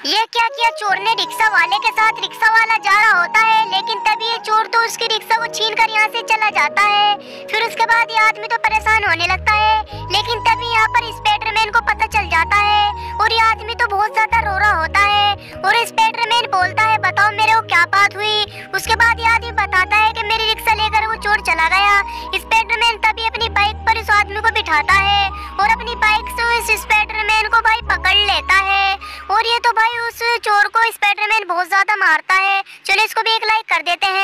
ये क्या किया? चोर ने रिक्शा वाले के साथ रिक्शा वाला जा रहा होता है, लेकिन तभी ये चोर तो उसकी रिक्शा को छीन कर यहाँ से चला जाता है। फिर उसके बाद ये आदमी तो परेशान होने लगता है, लेकिन तभी यहाँ पर स्पाइडरमैन को पता चल जाता है और ये आदमी तो बहुत ज़्यादा रो रहा होता है और स्पाइडरमैन बोलता है, बताओ मेरे को क्या बात हुई? उसके बाद ये आदमी बताता है की मेरी रिक्शा लेकर वो चोर चला गया। स्पाइडरमैन तभी अपनी बाइक पर उस आदमी को बिठाता है और अपनी बाइक से उस स्पाइडरमैन को भाई उस चोर को स्पाइडरमैन बहुत ज़्यादा मारता है। चलो इसको भी एक लाइक कर देते हैं।